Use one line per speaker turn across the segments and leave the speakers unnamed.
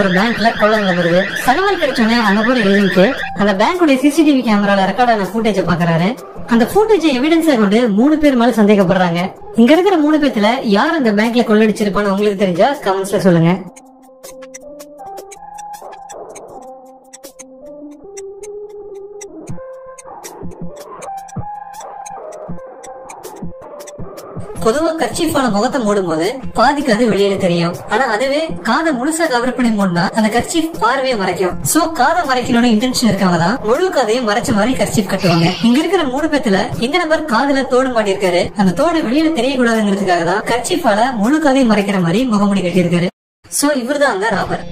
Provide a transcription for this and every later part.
ஒரு பேங்க்ல கொள்ள நடந்திருக்கு தகவல் கிடைச்சோன்னே அங்க போற ஏஜென்ட் அந்த பேங்குடைய சிசிடிவி கேமரால ரெக்கார்டான ஃபுட்டேஜ் பாக்குறாரு அந்த ஃபுட்டேஜ் எவிடன்ஸ் கொண்டு மூணு பேர் மேல சந்தேகப்படுறாங்க. இங்க இருக்கிற மூணு பேர்த்துல யார் அந்த பேங்க்ல கொள்ளடிச்சிருப்பான்னு உங்களுக்கு தெரிஞ்சா கமெண்ட்ஸ்ல சொல்லுங்க. பொதுவா கர்ச்சீஃபான முகத்தை மூடும் போது பாதிக்கு அது வெளியில தெரியும். ஆனா அதுவே காதை முழுசா கவர் பண்ணி மூடனா அந்த கர்ச்சீஃப் பார்வையை மறைக்கும். சோ காதை மறைக்கணும்னு இன்டென்ஷன் இருக்கவங்க தான் முழு காதையும் மறைச்ச மாதிரி கர்ச்சீஃப் கட்டுவாங்க. இங்க இருக்கிற மூணு பேத்துல இந்த நபர் காதுல தோடு மாட்டிருக்காரு அந்த தோடு வெளியில தெரியக்கூடாதுங்கிறதுக்காக தான் கர்ச்சீஃபால முழு காதையும் மறைக்கிற மாதிரி முகமுடி கட்டியிருக்காரு. சோ இவர்தான் அங்க ராபர்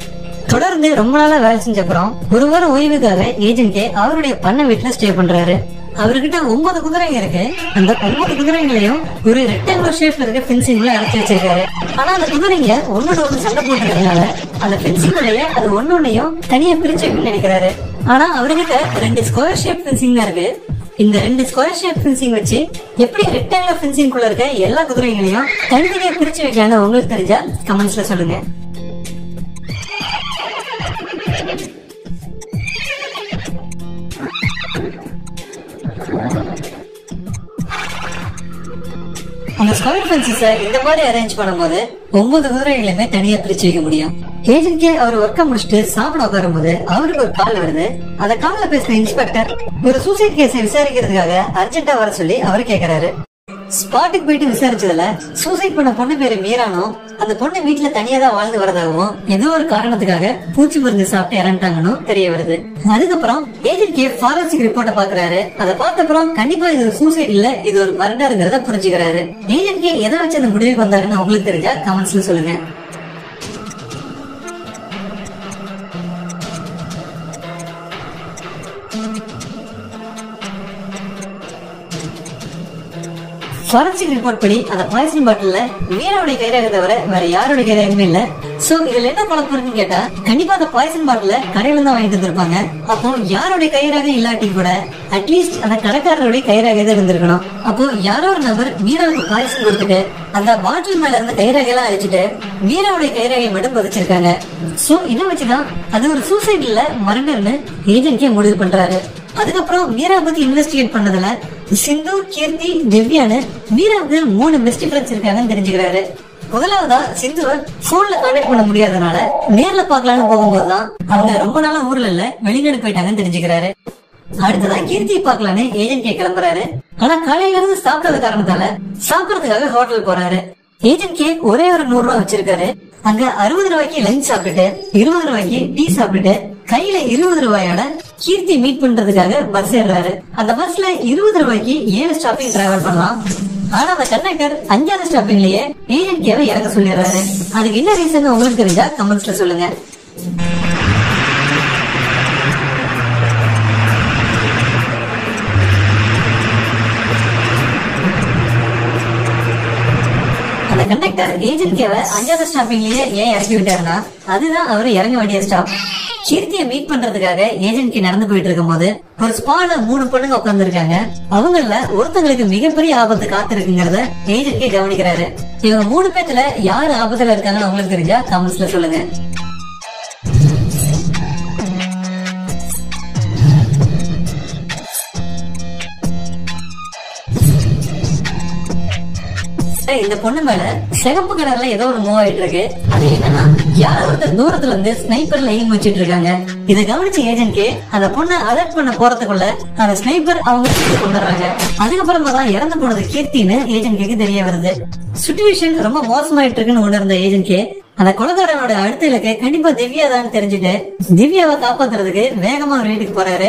தொடர்ந்து ரொம்ப நாளா வேலை செஞ்ச அப்புறம் ஒரு வாரம் ஓய்வுக்காக ஏஜென்டே அவருடைய பண்ண வீட்டுல ஸ்டே பண்றாரு. அவர்கிட்ட ஒன்பது குதிரைங்க இருக்கு. அந்த ஒன்பது குதிரைங்களையும் ஒரு ரெக்டாங்குலர் ஷேப்ல இருக்க ஃபென்சிங்ல அடைச்சி வச்சிருக்காரு. ஆனா அந்த குதிரைங்க ஒன்னோட ஒண்ணு சண்டை போட்டுருக்கனால அந்த ஃபென்சிங்குடைய அது ஒன்னொன்னையும் தனியா பிரிச்சு நினைக்கிறாரு. ஆனா அவர்கிட்ட ரெண்டு ஸ்கொயர் ஷேப் பென்சிங் தான் இருக்கு. இந்த ரெண்டு ஸ்கொயர் ஷேப் ஃபென்சிங் வச்சு எப்படி ரெக்டாங்குலர் ஃபென்சிங் குள்ள இருக்க எல்லா குதிரைகளையும் தனித்தனியா பிரிச்சு வைக்கலாம்னு உங்களுக்கு தெரிஞ்சா கமெண்ட்ஸ்ல சொல்லுங்க. அந்த ஸ்கொயர் ஃபென்சஸ இந்த மாதிரி அரேஞ்ச் பண்ணும்போது ஒன்பது குதிரைகளுமே தனியா பிரிச்சு வைக்க முடியும். ஏஜென்ட்கே அவர் ஒர்க்க முடிச்சுட்டு சாப்பிட உட்காரும் போது அவருக்கு ஒரு கால் வருது. அந்த கால்ல பேசின இன்ஸ்பெக்டர் ஒரு சூசைட் கேஸை விசாரிக்கிறதுக்காக அர்ஜென்ட்டா வர சொல்லி அவர் கேக்குறாரு. ஸ்பாட்டுக்கு போயிட்டு விசாரிச்சதுல சூசைட் பண்ண பொண்ணு பேரு மீரானும் அந்த பொண்ணு வீட்டுல தனியா தான் வாழ்ந்து வரதாகவும் ஏதோ ஒரு காரணத்துக்காக பூச்சி மருந்து சாப்பிட்டு இறந்துட்டாங்கன்னு தெரிய வருது. அதுக்கப்புறம் ஏஜென்ட் கே ஃபாரன்சிக் ரிப்போர்ட்ட பாக்குறாரு அதை பார்த்த அப்புறம் கண்டிப்பா இது சூசைட் இல்ல இது ஒரு மரணங்கிறத புரிஞ்சுக்கிறாரு. ஏஜென்ட் கே எதை வச்சு அந்த முடிவுக்கு வந்தாருன்னு உங்களுக்கு தெரிஞ்சா கமெண்ட்ஸ்ல சொல்லுங்க. ஃபாரன்சிக் ரிப்போர்ட் படி அந்த பாய்சன் பாட்டில்ல மீராவுடைய கைரேகை தவிர வேற யாருடைய கைரேகமே இல்ல. சோ இதுல என்ன குழப்பம் இருக்குன்னு கேட்டா கண்டிப்பா அந்த பாய்சன் பாட்டில கடையில தான் வாங்கிட்டு வந்திருப்பாங்க. அப்போ யாருடைய கைரேகை இல்லாட்டி கூட அட்லீஸ்ட் அந்த கடைக்காரருடைய கைரேகை தான் இருந்திருக்கணும் அப்போ யாரோ ஒரு நபர் வீராவுக்கு பாய்சன் கொடுத்துட்டு அந்த பாட்டில் மேல இருந்த கைரேகை எல்லாம் அழிச்சிட்டு மீராவுடைய கைரேகை மட்டும் பதிச்சிருக்காங்க. சோ இதை வச்சுதான் அது ஒரு சூசைட்ல இல்ல மரணர்னு முடிவு பண்றாரு. அதுக்கப்புறம் மீரா பத்தி இன்வெஸ்டிகேட் பண்ணதுல சிந்து கீர்த்தி திவ்யான்னு மீராவுக்கு மூணு பெஸ்ட் ஃப்ரெண்ட்ஸ் இருக்காங்கன்னு தெரிஞ்சுக்கிறாரு. முதலாவதா சிந்துவை போன்ல கனெக்ட் பண்ண முடியாதனால நேர்ல பாக்கலாம்னு போகும்போதுதான் அவங்க ரொம்ப நாளா ஊர்ல இல்ல வெளிநாடு போயிட்டாங்கன்னு தெரிஞ்சுக்கிறாரு. அடுத்ததா கீர்த்தி பாக்கலான்னு ஏஜென்ட் கிளம்புறாரு. ஆனா காலையில இருந்து சாப்பிடாத காரணத்தால சாப்பிடறதுக்காக ஹோட்டல் போறாரு. ஏஜென்ட் கே ஒரே ஒரு நூறு ரூபாய் வச்சிருக்காரு. அங்க அறுபது ரூபாய்க்கு லஞ்ச் சாப்பிட்டுட்டு இருபது ரூபாய்க்கு டீ சாப்பிட்டுட்டு கையில இருபது ரூபாயோட கீர்த்தி மீட் பண்றதுக்காக பஸ் ஏறுறாரு. அந்த பஸ்ல இருபது ரூபாய்க்கு ஏழு ஸ்டாப்பிங் டிராவல் பண்ணலாம். ஆனா அந்த கண்டக்டர் அஞ்சாவது ஸ்டாப்பிங்லயே ஏஎன்கேவை இறங்க சொல்லிடுறாரு. அதுக்கு என்ன ரீசன் உங்களுக்கு தெரிஞ்சா கமெண்ட்ஸ்ல சொல்லுங்க. கண்டக்டர் ஏஜென்ட் கேவ அஞ்சாவது ஸ்டாப்பிங்லயே ஏன் இறக்கி விட்டாருன்னா அதுதான் அவரு இறங்க வேண்டிய ஸ்டாப் கீர்த்தியை மீட் பண்றதுக்காக ஏஜென்ட் கே நடந்து போயிட்டு இருக்கும்போது ஒரு ஸ்பாட்ல மூணு பொண்ணுங்க உட்கார்ந்து இருக்காங்க அவங்கள ஒருத்தங்களுக்கு மிகப்பெரிய ஆபத்து காத்திருக்குங்கிறத ஏஜென்ட் கே கவனிக்கிறாரு. இவங்க மூணு பேத்துல யாரு ஆபத்துல இருக்காங்கன்னு அவங்களுக்கு தெரிஞ்சா கமெண்ட்ஸ்ல சொல்லுங்க. கிட்ட இந்த பொண்ணு மேல சிகப்பு கலர்ல ஏதோ ஒரு மூவ் ஆயிட்டு இருக்கு. அது என்னன்னா யாரோ ஒருத்தர் தூரத்துல இருந்து ஸ்னைப்பர்ல எய்ம் வச்சிட்டு இருக்காங்க. இதை கவனிச்ச ஏஜென்ட்க்கு அந்த பொண்ணை அலர்ட் பண்ண போறதுக்குள்ள அந்த ஸ்னைப்பர் அவங்க சுட்டு கொண்டுறாங்க அதுக்கப்புறமா தான் இறந்து போனது கீர்த்தின்னு ஏஜென்ட்க்கு தெரிய வருது. சுச்சுவேஷன் ரொம்ப மோசமாயிட்டு இருக்குன்னு உணர்ந்த ஏஜென்ட்க்கு அந்த குலகாரனோட அடுத்த இலக்கு கண்டிப்பா திவ்யா தான் தெரிஞ்சுட்டு திவ்யாவை காப்பாத்துறதுக்கு வேகமா ஒரு வீட்டுக்கு போறாரு.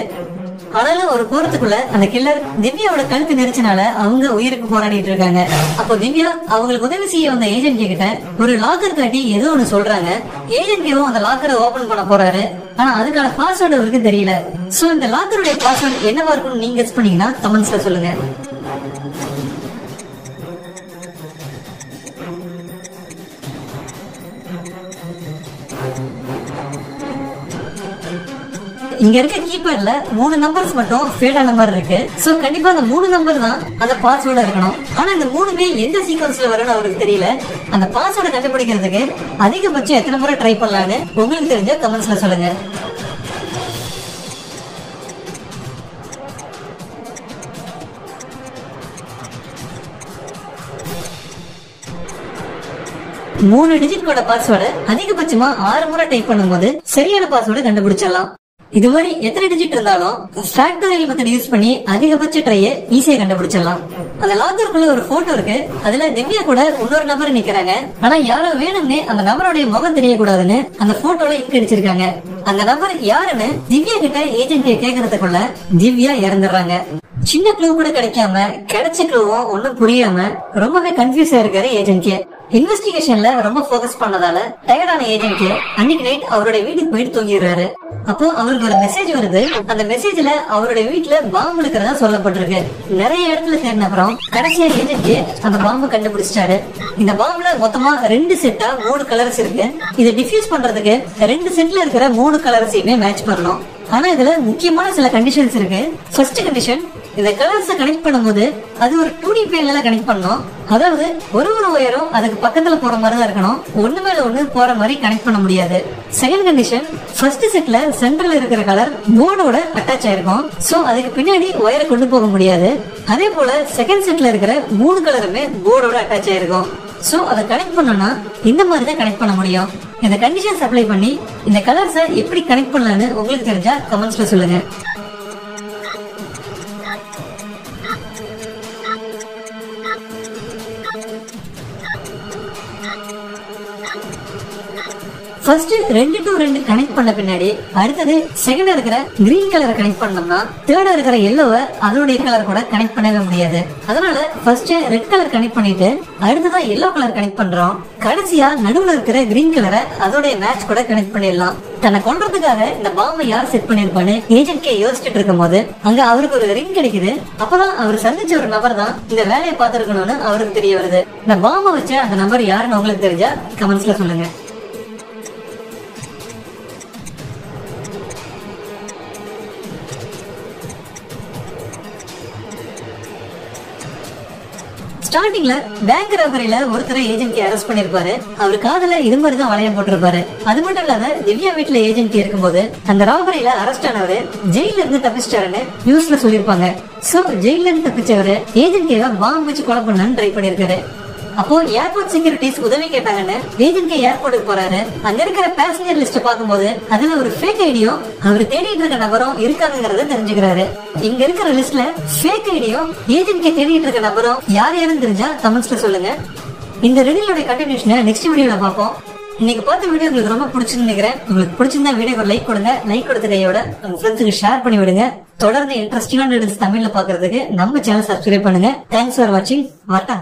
ஆனாலும் ஒரு போறதுக்குள்ள அந்த கில்லர் திவ்யாவோட கழுத்து நெரிச்சனால அவங்க உயிருக்கு போராடிட்டு இருக்காங்க. அப்போ திவ்யா அவங்களுக்கு உதவி செய்ய வந்த ஏஜென்ட் கிட்ட ஒரு லாக்கர் காட்டி ஏதோ ஒண்ணு சொல்றாங்க. ஏஜென்ட் அந்த லாக்கரை ஓபன் பண்ண போறாரு. ஆனா அதுக்கான பாஸ்வேர்டு அவருக்கு தெரியல. சோ இந்த லாக்கருடைய பாஸ்வேர்டு என்னவா இருக்கும்னு நீங்க கெஸ் பண்ணீங்கன்னா கமெண்ட்ஸ்ல சொல்லுங்க. இங்க இருக்க கீபேட்ல மூணு நம்பர்ஸ் மட்டும் ஃபேட் நம்பர் மாதிரி இருக்கு. சோ கண்டிப்பா அந்த மூணு நம்பர் தான் அந்த பாஸ்வேர்டா இருக்கணும். ஆனா இந்த மூணுமே எந்த சீக்வன்ஸ்ல வரும்னு அவருக்கு தெரியல. அந்த பாஸ்வேர்டை கண்டுபிடிக்கிறதுக்கு அதிகபட்சம் எத்தனை முறை ட்ரை பண்ணலான்னு உங்களுக்கு தெரிஞ்ச கமெண்ட்ஸ்ல சொல்லுங்க. மூணு டிஜிட் கோட பாஸ்வேர்டு அதிகபட்சமா ஆறு முறை டைப் பண்ணும்போது சரியான பாஸ்வேர்டு கண்டுபிடிச்சிடலாம். இது மாதிரி எத்தனை டிஜிட் இருந்தாலும் ஃபேக்டரியல் மெத்தட் யூஸ் பண்ணி அதிகபட்ச ட்ரைய ஈஸியா கண்டுபிடிச்சிடலாம். அந்த லாக்கருக்குள்ள ஒரு போட்டோ இருக்கு. அதுல திவ்யா கூட இன்னொரு நபர் நிக்கிறாங்க. ஆனா யாரோ வேணும்னே அந்த நபருடைய முகம் தெரியக்கூடாதுன்னு அந்த போட்டோல இங்க அடிச்சிருக்காங்க. அந்த நபர் யாருன்னு திவ்யா கிட்ட ஏஜென்ட் கேக்குறதுக்குள்ள திவ்யா இறந்துடுறாங்க. சின்ன க்ளூ கூட கிடைக்காம கிடைச்ச க்ளூவும் ஒன்னும் புரியாம ரொம்பவே கன்ஃபியூஸா இருக்காரு ஏஜென்ட் இன்வெஸ்டிகேஷன்ல ரொம்ப ஃபோக்கஸ் பண்ணதால டயர்டான ஏஜென்ட் அன்னைக்கு நைட் அவருடைய வீட்டுக்கு போயிட்டு தூங்கிடுறாரு. அப்போ அவருக்கு ஒரு மெசேஜ் வருது. அந்த மெசேஜ்ல அவருடைய வீட்டுல பாம்பு இருக்கிறதா சொல்லப்பட்டிருக்கு. நிறைய இடத்துல தேடின அப்புறம் கடைசியா ஏஜென்ட் அந்த பாம்பு கண்டுபிடிச்சிட்டாரு. இந்த பாம்புல மொத்தமா ரெண்டு செட்டா மூணு கலர்ஸ் இருக்கு. இதை டிஃபியூஸ் பண்றதுக்கு ரெண்டு செட்ல இருக்கிற மூணு கலர்ஸையுமே மேட்ச் பண்ணணும். ஆனா இதுல முக்கியமான சில கண்டிஷன்ஸ் இருக்கு. ஃபர்ஸ்ட் கண்டிஷன் இந்த கலர்ஸ் கனெக்ட் பண்ணும்போது அது ஒரு டூ டி பிளேன்ல கனெக்ட் பண்ணணும். அதாவது ஒரு ஒரு ஒயரும் அதுக்கு பக்கத்துல போற மாதிரி தான் இருக்கணும். ஒண்ணு மேல ஒண்ணு போற மாதிரி கனெக்ட் பண்ண முடியாது. செகண்ட் கண்டிஷன் ஃபர்ஸ்ட் செட்ல சென்டர்ல இருக்கிற கலர் போர்டோட அட்டாச் ஆயிருக்கும். சோ அதுக்கு பின்னாடி ஒயரை கொண்டு போக முடியாது. அதே போல செகண்ட் செட்ல இருக்கிற மூணு கலருமே போர்டோட அட்டாச் ஆயிருக்கும். சோ அதை கனெக்ட் பண்ணோம்னா இந்த மாதிரி தான் கனெக்ட் பண்ண முடியும். இந்த கண்டிஷன்ஸ் அப்ளை பண்ணி இந்த கலர்ஸை எப்படி கனெக்ட் பண்ணலாம்னு உங்களுக்கு தெரிஞ்சா கமெண்ட்ஸ்ல சொல்லுங்க. ஃபர்ஸ்ட் ரெண்டு டு ரெண்டு கனெக்ட் பண்ண பின்னாடி அடுத்தது செகண்ட் இருக்கிற கிரீன் கலரை கனெக்ட் பண்ணோம்னா தேர்ட் இருக்கிற எல்லோவை அதோடைய கலர் கூட கனெக்ட் பண்ணவே முடியாது. அதனால ஃபர்ஸ்ட் ரெட் கலர் கனெக்ட் பண்ணிட்டு அடுத்ததா எல்லோ கலர் கனெக்ட் பண்றோம். கடைசியா நடுவுல இருக்கிற கிரீன் கலரை அதோடைய மேட்ச் கூட கனெக்ட் பண்ணிடலாம். தன்னை கொண்டதுக்காக இந்த பாம்பை யார் செட் பண்ணிருப்பான்னு ஏஜென்ட் கே யோசிச்சுட்டு இருக்கும் போது அங்க அவருக்கு ஒரு ரிங் கிடைக்குது. அப்பதான் அவர் சந்திச்ச ஒரு நபர் தான் இந்த வேலையை பார்த்திருக்கணும்னு அவருக்கு தெரிய வருது. இந்த பாம்பை வச்ச அந்த நபர் யாருன்னு உங்களுக்கு தெரிஞ்சா கமெண்ட்ஸ்ல சொல்லுங்க. ஸ்டார்டிங்ல பேங்க் ராபரியில ஒருத்தர ஏஜென்ட் அரெஸ்ட் பண்ணிருப்பாரு. அவர் காதல இது மாதிரி தான் வளையம் போட்டிருப்பாரு. அது மட்டும் இல்லாத திவ்யா வீட்டுல ஏஜென்ட் இருக்கும்போது அந்த ராபரியில அரெஸ்ட் ஆனவரு ஜெயில இருந்து தப்பிச்சிட்டாருன்னு நியூஸ்ல சொல்லிருப்பாங்க சோ ஜெயில இருந்து தப்பிச்சவரு ஏஜென்ட் பாம்பு வச்சு கொலை பண்ணு ட்ரை பண்ணிருக்காரு அப்போ ஏர்போர்ட் செக்யூரிட்டிஸ் உதவி கேட்டாங்கன்னு ஏஜென்ட் ஏர்போர்ட்டுக்கு போறாரு. அங்க இருக்கிற பேசஞ்சர் லிஸ்ட் பார்க்கும்போது அதுல ஒரு ஃபேக் ஐடியும் அவர் தேடிட்டு இருக்க நபரும் இருக்காங்கிறத தெரிஞ்சுக்கிறாரு. இங்க இருக்கிற லிஸ்ட்ல ஃபேக் ஐடியும் ஏஜென்ட் தேடிட்டு இருக்க நபரும் யார் யாருன்னு தெரிஞ்சா கமெண்ட்ஸ்ல சொல்லுங்க. இந்த ரெடியோட கண்டினியூஷனை நெக்ஸ்ட் வீடியோல பார்ப்போம். இன்னைக்கு பார்த்த வீடியோ உங்களுக்கு ரொம்ப பிடிச்சிருந்து நினைக்கிறேன். உங்களுக்கு பிடிச்சிருந்தா வீடியோ லைக் கொடுங்க. லைக் கொடுத்த கையோட உங்க ஃப்ரெண்ட்ஸுக்கு ஷேர் பண்ணி விடுங்க. தொடர்ந்து இன்ட்ரெஸ்டிங்கான தமிழ்ல பாக்குறதுக்கு நம்ம சேனல் சப்ஸ்கிரைப் பண்ணுங்க. தேங்க்ஸ் ஃபார் வாட்சிங் வரட்டா